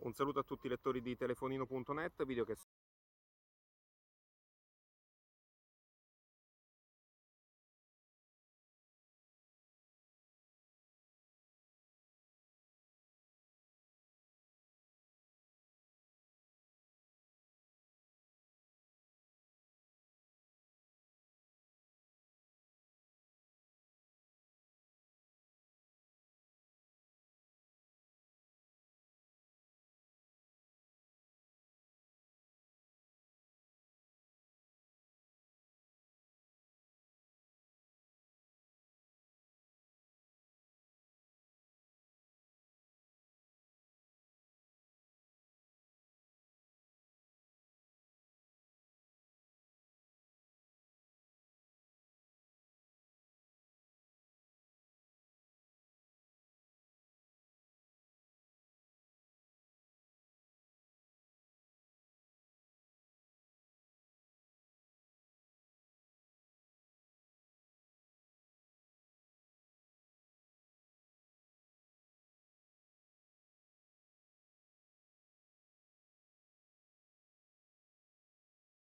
Un saluto a tutti i lettori di telefonino.net, video che